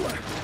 Quiet.